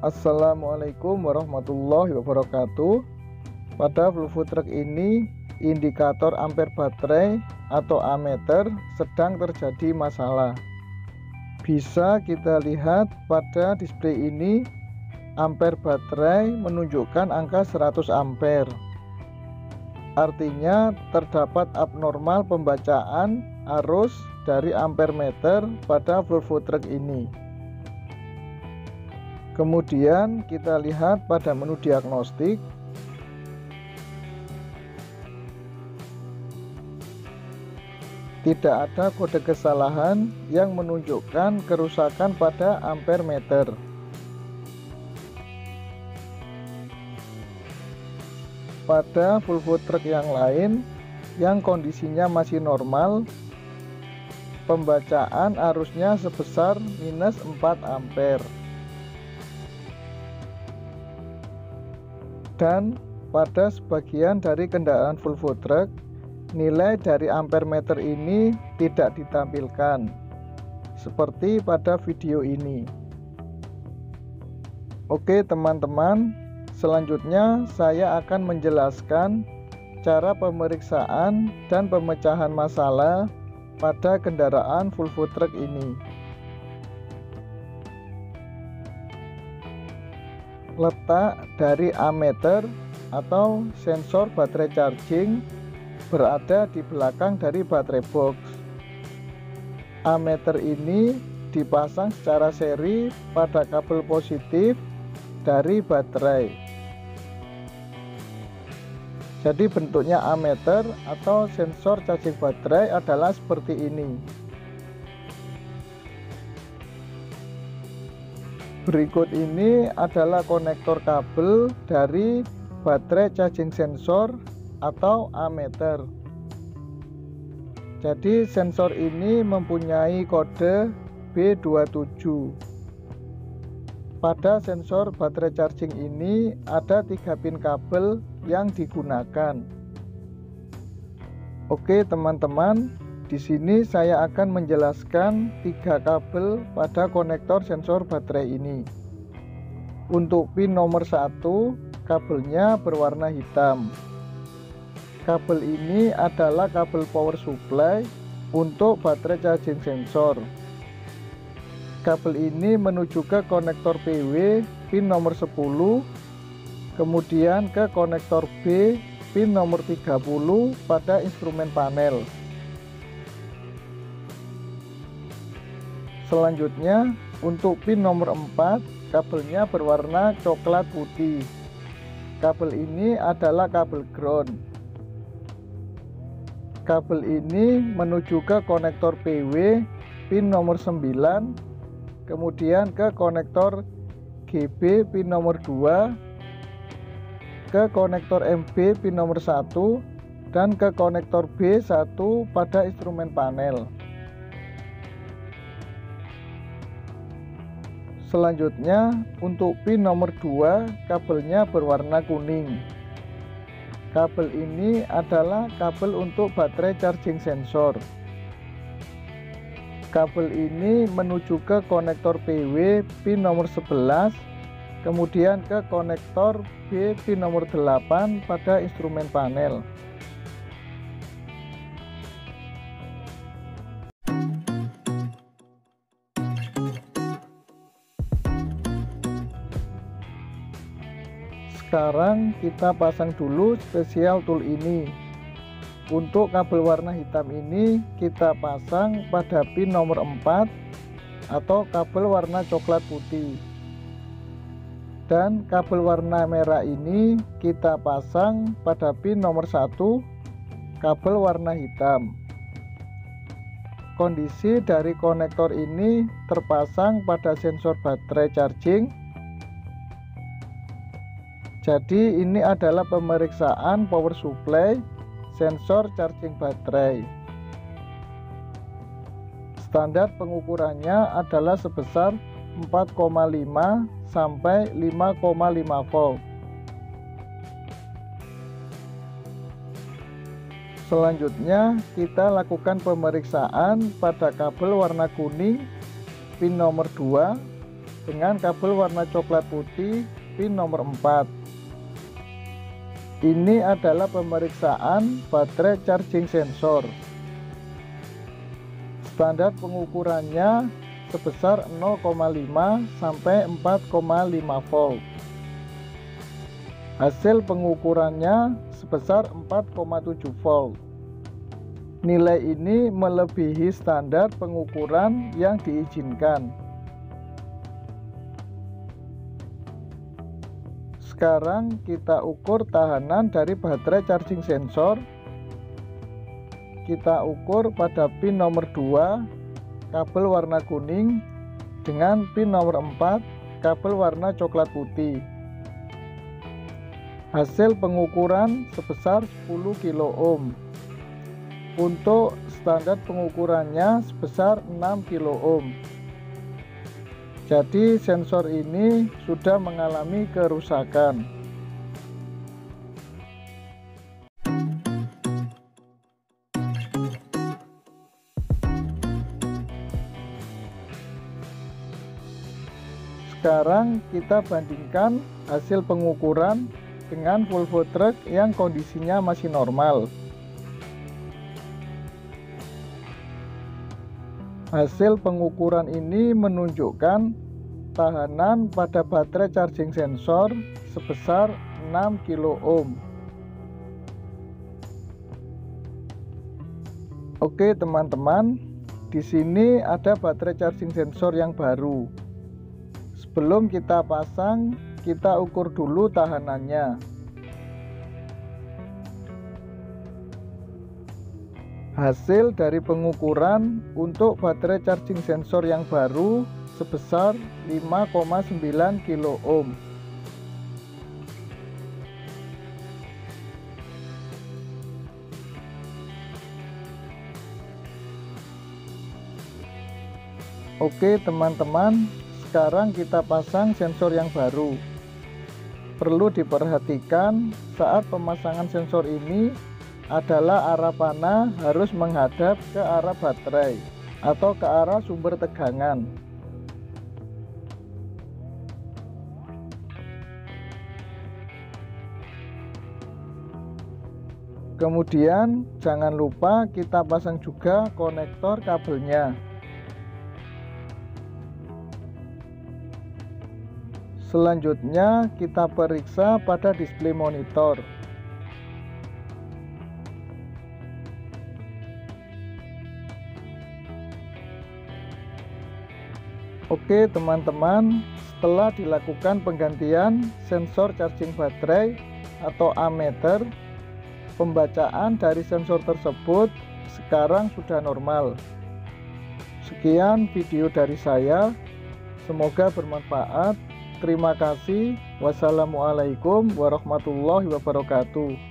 Assalamualaikum warahmatullahi wabarakatuh. Pada Bluetooth Truck ini indikator ampere baterai atau ammeter sedang terjadi masalah. Bisa kita lihat pada display ini ampere baterai menunjukkan angka 100 ampere. Artinya terdapat abnormal pembacaan arus dari ampere meter pada Bluetooth Truck ini Kemudian kita lihat pada menu diagnostik. Tidak ada kode kesalahan yang menunjukkan kerusakan pada ampere meter. Pada full food truck yang lain yang kondisinya masih normal Pembacaan arusnya sebesar minus 4 ampere dan pada sebagian dari kendaraan full food truck nilai dari ampere meter ini tidak ditampilkan seperti pada video ini. Oke teman-teman selanjutnya saya akan menjelaskan cara pemeriksaan dan pemecahan masalah pada kendaraan full food truck ini letak dari ammeter atau sensor baterai charging berada di belakang dari baterai box. Ammeter ini dipasang secara seri pada kabel positif dari baterai. Jadi bentuknya ammeter atau sensor charging baterai adalah seperti ini. Berikut ini adalah konektor kabel dari baterai charging sensor atau ammeter. Jadi sensor ini mempunyai kode B27. Pada sensor baterai charging ini ada tiga pin kabel yang digunakan. Oke teman-teman, di sini saya akan menjelaskan tiga kabel pada konektor sensor baterai ini. Untuk pin nomor satu, kabelnya berwarna hitam. Kabel ini adalah kabel power supply untuk baterai charging sensor. Kabel ini menuju ke konektor PW pin nomor 10, kemudian ke konektor B pin nomor 30 pada instrumen panel. Selanjutnya untuk pin nomor 4 kabelnya berwarna coklat putih. Kabel ini adalah kabel ground. Kabel ini menuju ke konektor PW pin nomor 9, kemudian ke konektor GB pin nomor 2, ke konektor MB pin nomor 1 dan ke konektor B1 pada instrumen panel. Selanjutnya untuk pin nomor 2 kabelnya berwarna kuning. Kabel ini adalah kabel untuk baterai charging sensor. Kabel ini menuju ke konektor PW pin nomor 11, kemudian ke konektor B pin nomor 8 pada instrumen panel. Sekarang kita pasang dulu spesial tool ini. Untuk kabel warna hitam ini kita pasang pada pin nomor 4 atau kabel warna coklat putih. Dan kabel warna merah ini kita pasang pada pin nomor 1 kabel warna hitam. Kondisi dari konektor ini terpasang pada sensor baterai charging jadi ini adalah pemeriksaan power supply sensor charging baterai. Standar pengukurannya adalah sebesar 4,5 sampai 5,5 volt. Selanjutnya kita lakukan pemeriksaan pada kabel warna kuning pin nomor 2 dengan kabel warna coklat putih pin nomor 4 ini adalah pemeriksaan baterai charging sensor. Standar pengukurannya sebesar 0,5 sampai 4,5 volt. Hasil pengukurannya sebesar 4,7 volt. Nilai ini melebihi standar pengukuran yang diizinkan sekarang kita ukur tahanan dari baterai charging sensor. Kita ukur pada pin nomor 2 kabel warna kuning dengan pin nomor 4 kabel warna coklat putih. Hasil pengukuran sebesar 10 kilo ohm. Untuk standar pengukurannya sebesar 6 kilo ohm jadi sensor ini sudah mengalami kerusakan. Sekarang kita bandingkan hasil pengukuran dengan Volvo Truck yang kondisinya masih normal. Hasil pengukuran ini menunjukkan tahanan pada baterai charging sensor sebesar 6 kilo ohm. Oke, teman-teman, di sini ada baterai charging sensor yang baru. Sebelum kita pasang, kita ukur dulu tahanannya. Hasil dari pengukuran untuk baterai charging sensor yang baru sebesar 5,9 kilo ohm. Oke teman-teman, sekarang kita pasang sensor yang baru. Perlu diperhatikan saat pemasangan sensor ini adalah arah panah harus menghadap ke arah baterai atau ke arah sumber tegangan. Kemudian jangan lupa kita pasang juga konektor kabelnya. Selanjutnya kita periksa pada display monitor. Oke teman-teman setelah dilakukan penggantian sensor charging baterai atau ammeter pembacaan dari sensor tersebut sekarang sudah normal. Sekian video dari saya. Semoga bermanfaat. Terima kasih. Wassalamualaikum warahmatullahi wabarakatuh